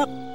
Huh?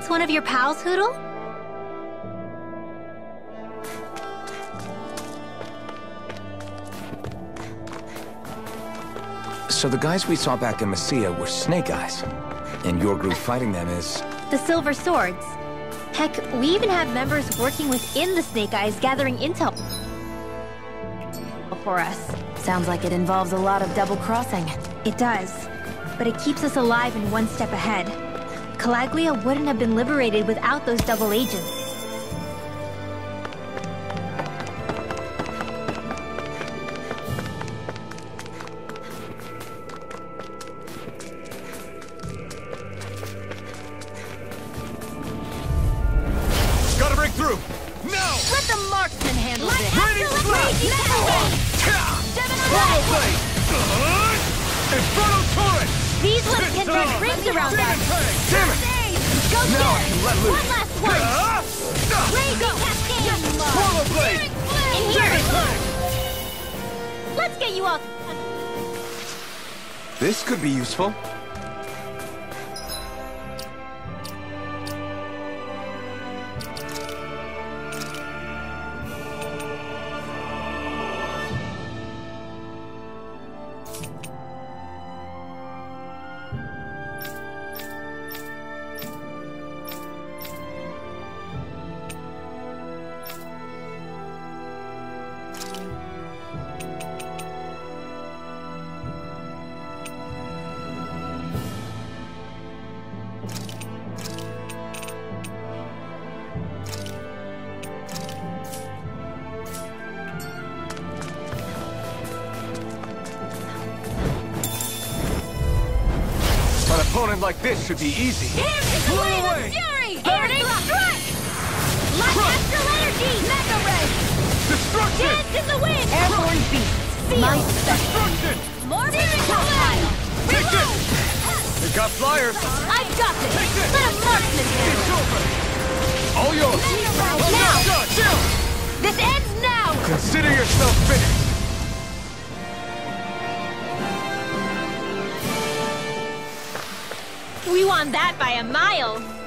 You one of your pals, Hootle? So the guys we saw back in Messia were Snake Eyes. And your group fighting them is... The Silver Swords. Heck, we even have members working within the Snake Eyes gathering intel for us. Sounds like it involves a lot of double-crossing. It does. But it keeps us alive and one step ahead. Calaglia wouldn't have been liberated without those double agents. This could be useful. Should be easy. Here's Blow away! Fury! Burning Strike! Astral Energy! Mega Ray! Destruction! Dance in the wind! Airborne beast! My Destruction! Morbid Profile! Take this! They got flyers! I've got this! Take this! Let a marksman handle It's over! All yours! it! Now! Now! This ends now! Consider yourself finished! We won that by a mile.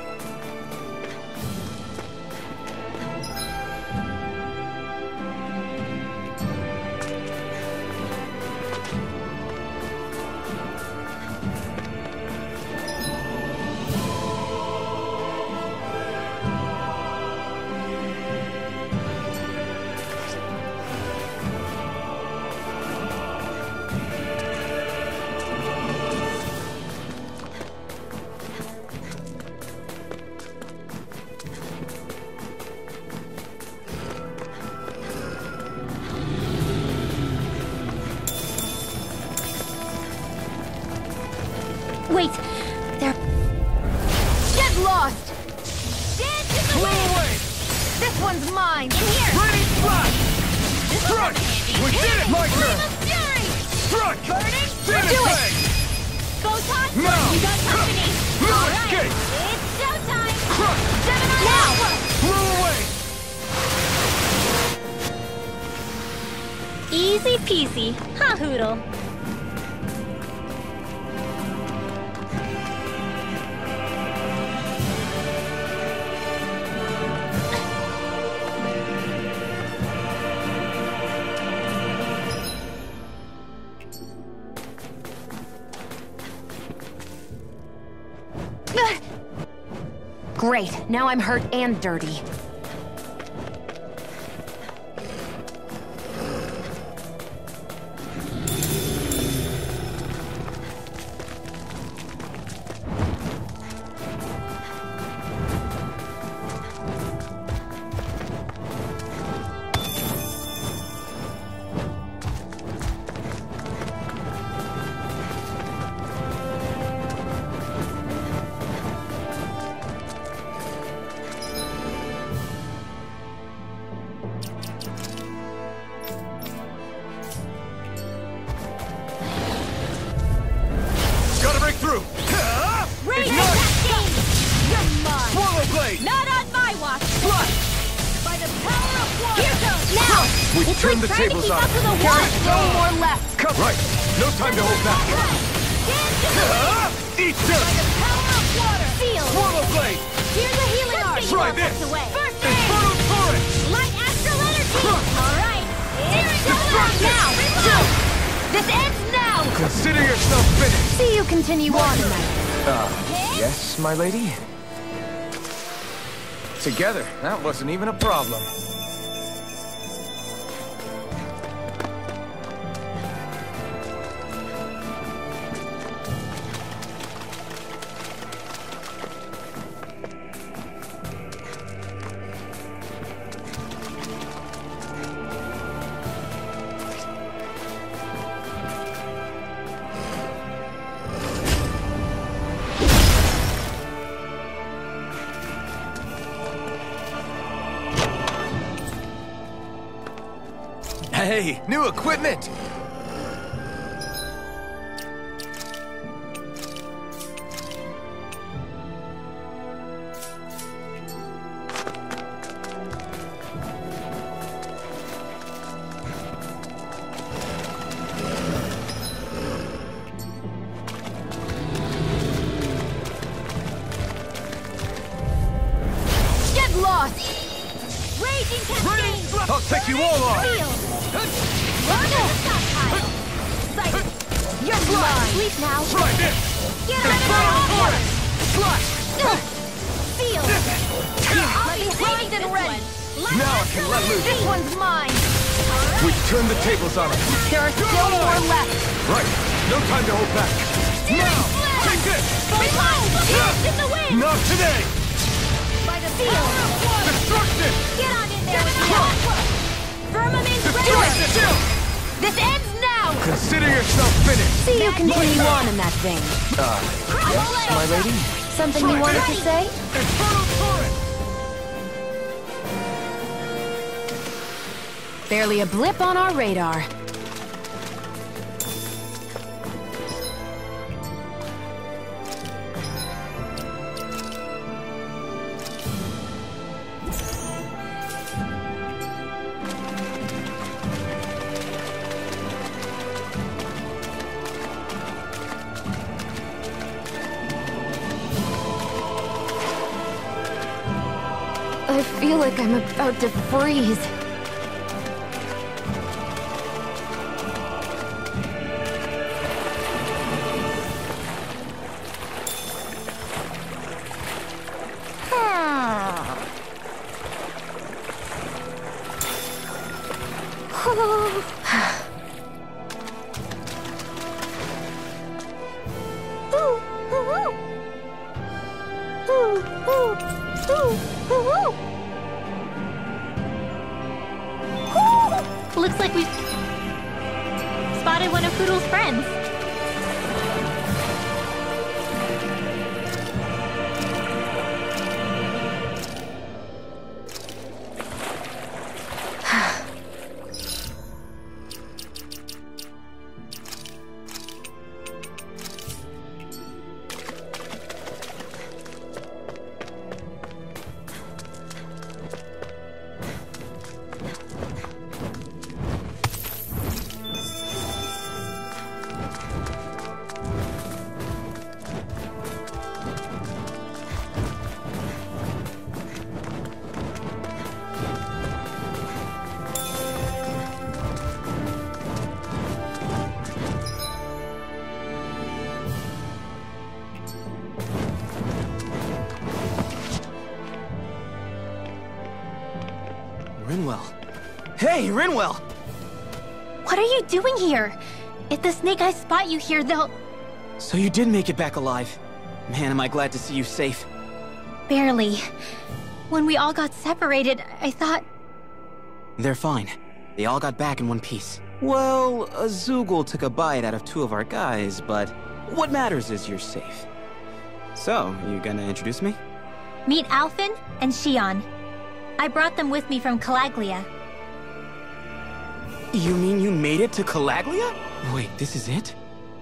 Great, now I'm hurt and dirty. Eat dirt! By the power of water! Seal! Swallow blade! Here's a healing arm! Try this! Away. First aid! Inferno torrent! Light astral energy! Alright! Tear it down now! Reload! This ends now! Consider yourself finished! See you continue on, Uh, okay? yes, my lady? Together, that wasn't even a problem. Consider yourself finished. See you continue on in that thing. Uh, yes, my lady? Something you wanted to say? Barely a blip on our radar. About to freeze. Looks Hey, Rinwell! What are you doing here? If the Snake Eyes spot you here, they'll... So you did make it back alive. Man, am I glad to see you safe. Barely. When we all got separated, I thought... They're fine. They all got back in one piece. Well, Azugul took a bite out of two of our guys, but what matters is you're safe. So, you gonna introduce me? Meet Alphen and Shionne. I brought them with me from Calaglia. You mean you made it to Calaglia? Wait, this is it?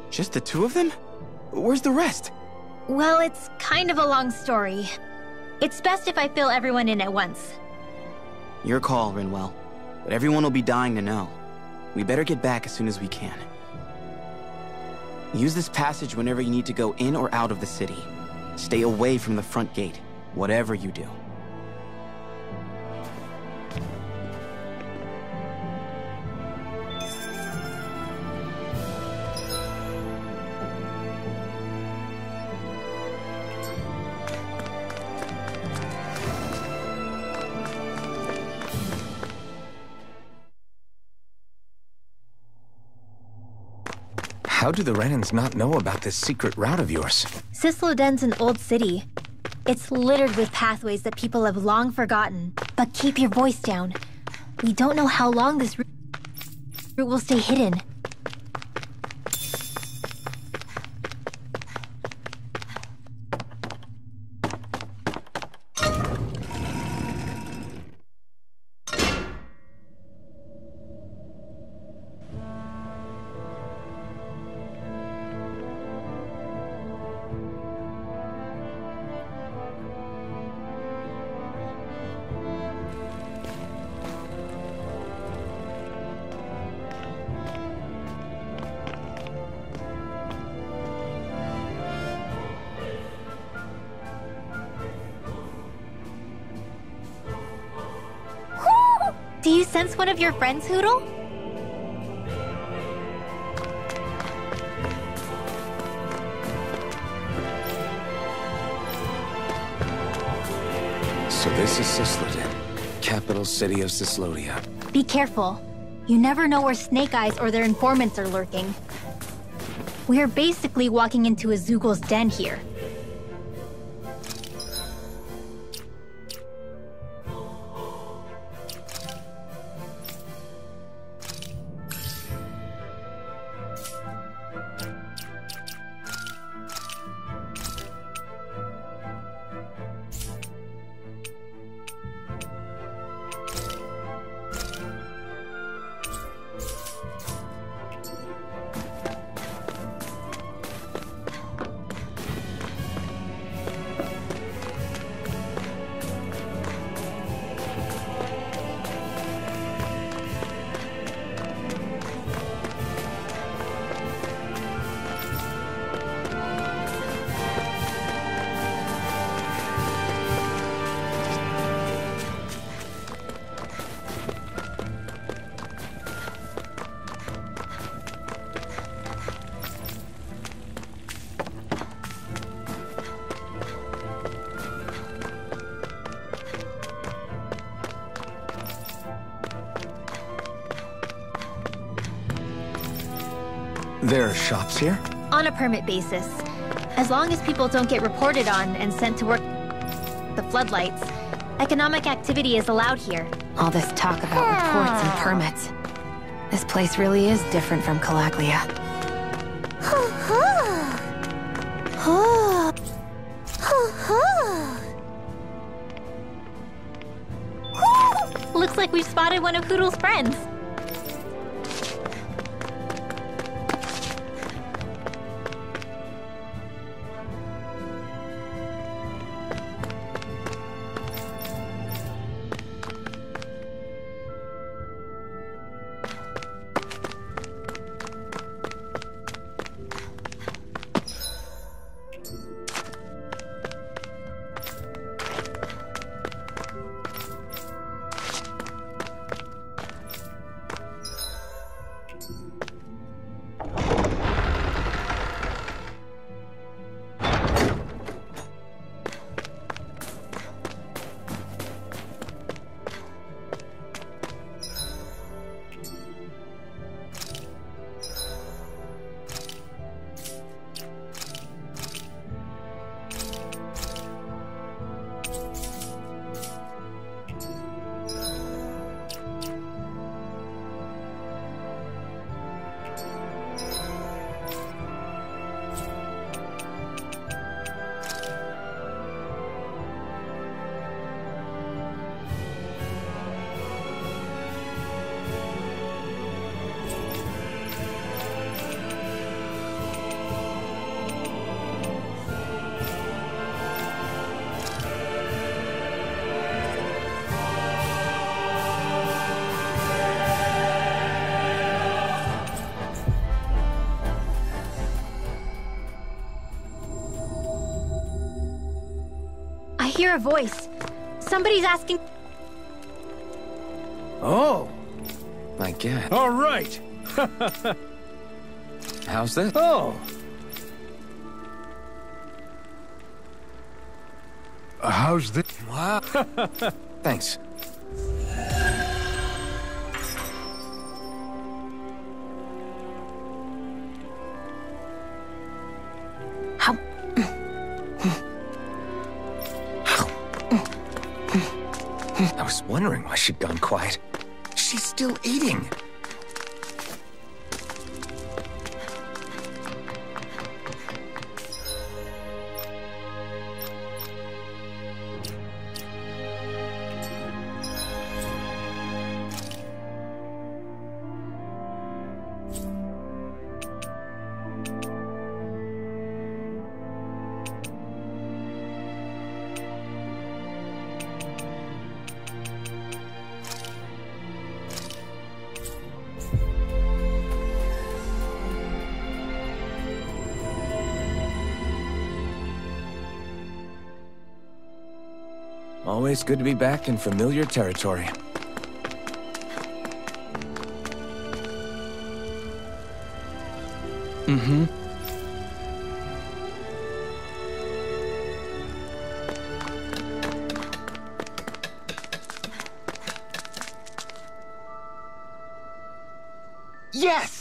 Just the two of them? Where's the rest? Well, it's kind of a long story. It's best if I fill everyone in at once. Your call, Rinwell. But everyone will be dying to know. We better get back as soon as we can. Use this passage whenever you need to go in or out of the city. Stay away from the front gate, whatever you do. How do the Renans not know about this secret route of yours? Cisloden's an old city. It's littered with pathways that people have long forgotten. But keep your voice down. We don't know how long this route will stay hidden. Do one of your friends, Hootle? So this is Cisloden, capital city of Cyslodia. Be careful. You never know where Snake Eyes or their informants are lurking. We're basically walking into a zeugle's den here. There are shops here? On a permit basis. As long as people don't get reported on and sent to work the floodlights, economic activity is allowed here. All this talk about reports and permits. This place really is different from Calaglia. Looks like we've spotted one of Hootle's friends. Hear a voice. Somebody's asking. Oh! My God. All right. How's this? Oh. How's this? Wow. Thanks. I was wondering why she'd gone quiet. She's still eating. Always good to be back in familiar territory. Mm-hmm. Yes!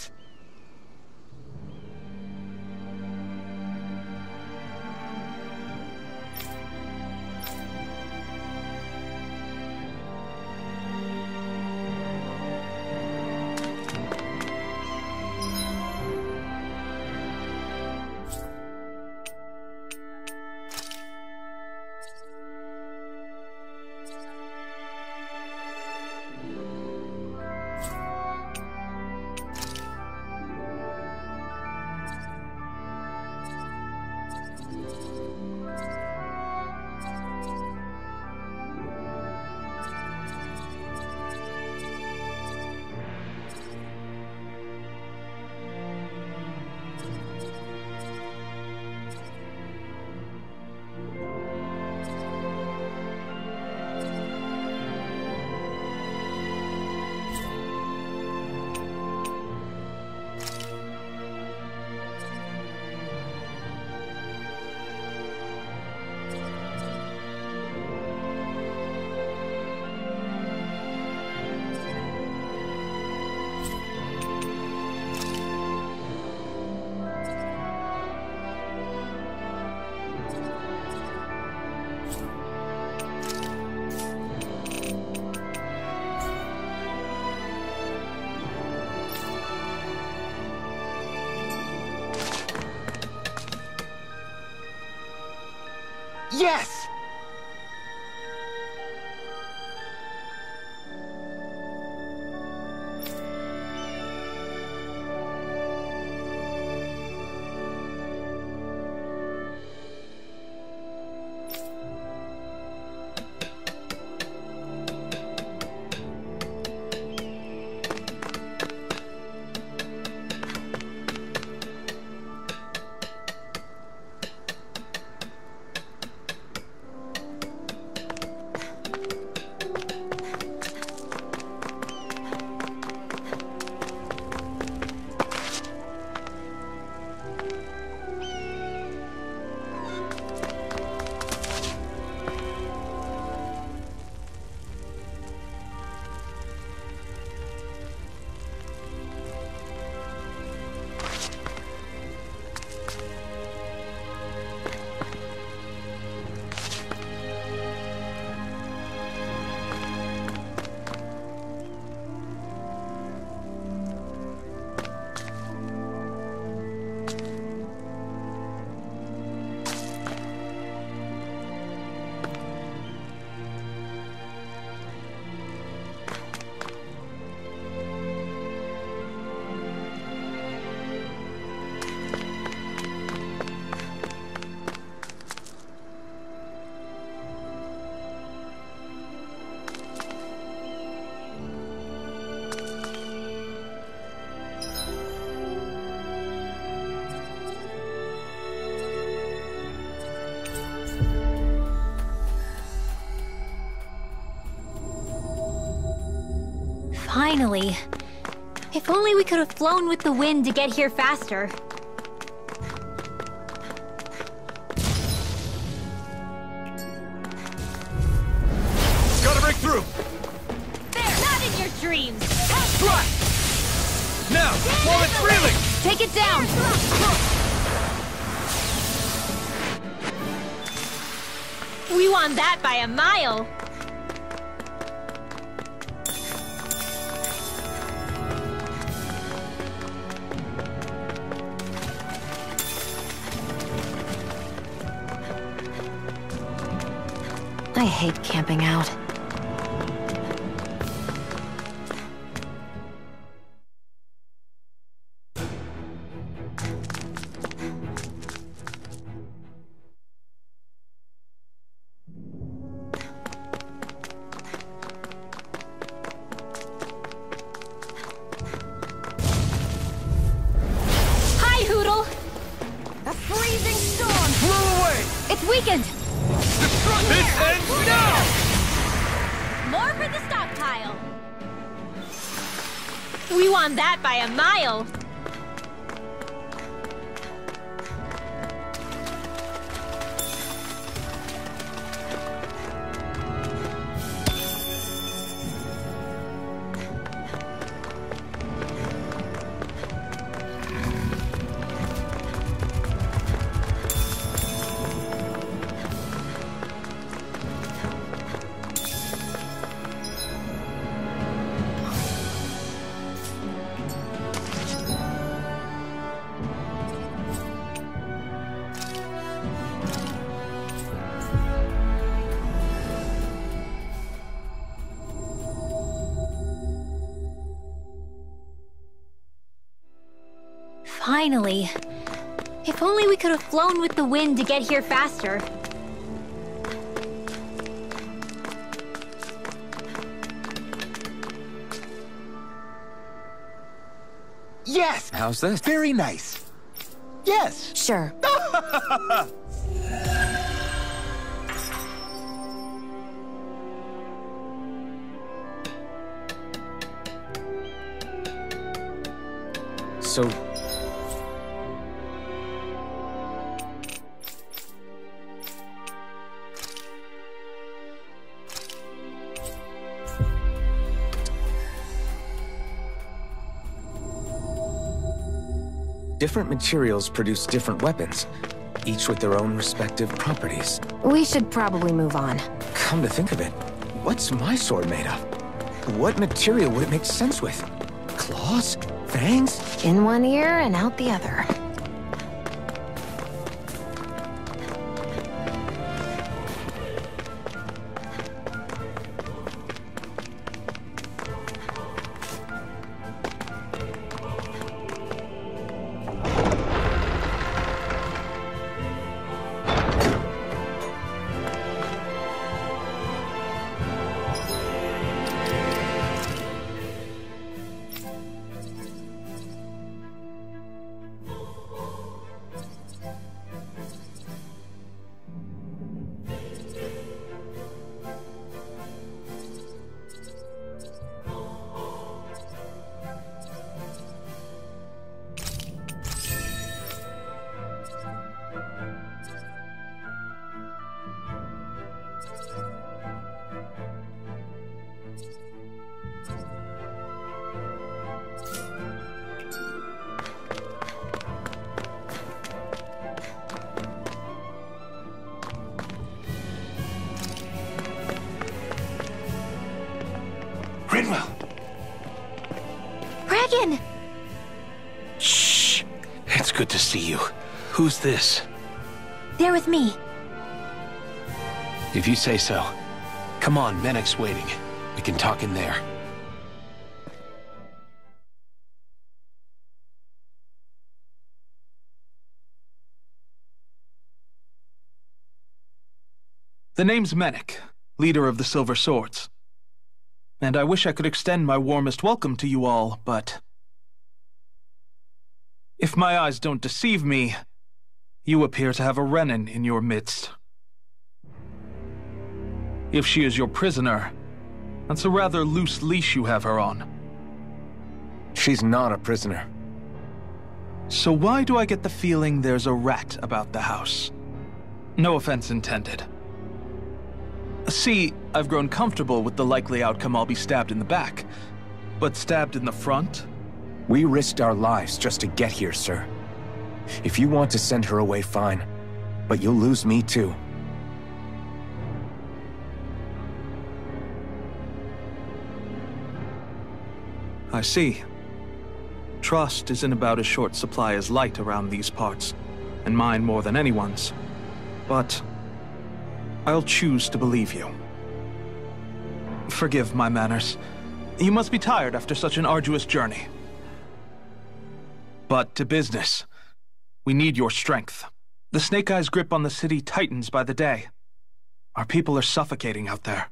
Finally. If only we could have flown with the wind to get here faster. Gotta break through! There! Not in your dreams! Try! Now, while it's reeling! Take it down! We won that by a mile! Hate camping out. We won that by a mile! Finally. If only we could have flown with the wind to get here faster. Yes! How's this? Very nice. Yes! Sure. So... Different materials produce different weapons, each with their own respective properties. We should probably move on. Come to think of it, what's my sword made of? What material would it make sense with? Claws? Fangs? In one ear and out the other. In. Shh. It's good to see you. Who's this? They're with me. If you say so. Come on, Menek's waiting. We can talk in there. The name's Menek, leader of the Silver Swords. And I wish I could extend my warmest welcome to you all, but... If my eyes don't deceive me, you appear to have a Renan in your midst. If she is your prisoner, that's a rather loose leash you have her on. She's not a prisoner. So why do I get the feeling there's a rat about the house? No offense intended. See, I've grown comfortable with the likely outcome I'll be stabbed in the back. But stabbed in the front? We risked our lives just to get here, sir. If you want to send her away, fine. But you'll lose me too. I see. Trust is in about as short supply as light around these parts, and mine more than anyone's. But I'll choose to believe you. Forgive my manners. You must be tired after such an arduous journey. But to business. We need your strength. The Snake Eyes' grip on the city tightens by the day. Our people are suffocating out there.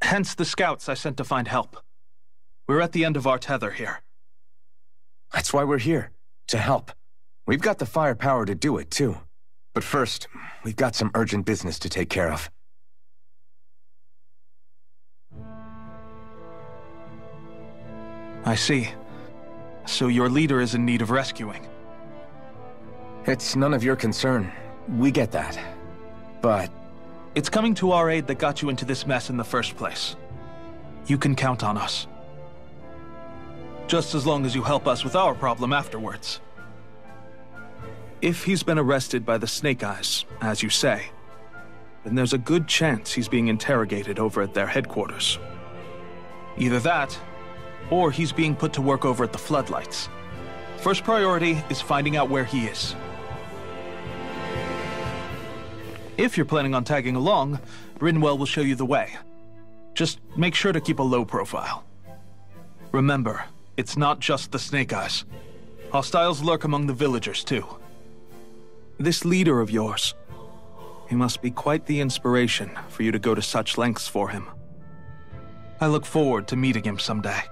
Hence the scouts I sent to find help. We're at the end of our tether here. That's why we're here. To help. We've got the firepower to do it, too. But first, we've got some urgent business to take care of. I see. So your leader is in need of rescuing. It's none of your concern. We get that. But... It's coming to our aid that got you into this mess in the first place. You can count on us. Just as long as you help us with our problem afterwards. If he's been arrested by the Snake Eyes, as you say, then there's a good chance he's being interrogated over at their headquarters. Either that, or he's being put to work over at the Floodlights. First priority is finding out where he is. If you're planning on tagging along, Rinwell will show you the way. Just make sure to keep a low profile. Remember, it's not just the Snake Eyes. Hostiles lurk among the villagers, too. This leader of yours, he must be quite the inspiration for you to go to such lengths for him. I look forward to meeting him someday.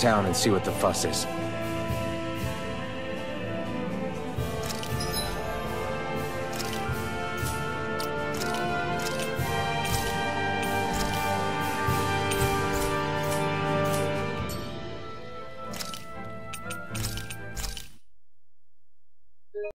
Town and see what the fuss is.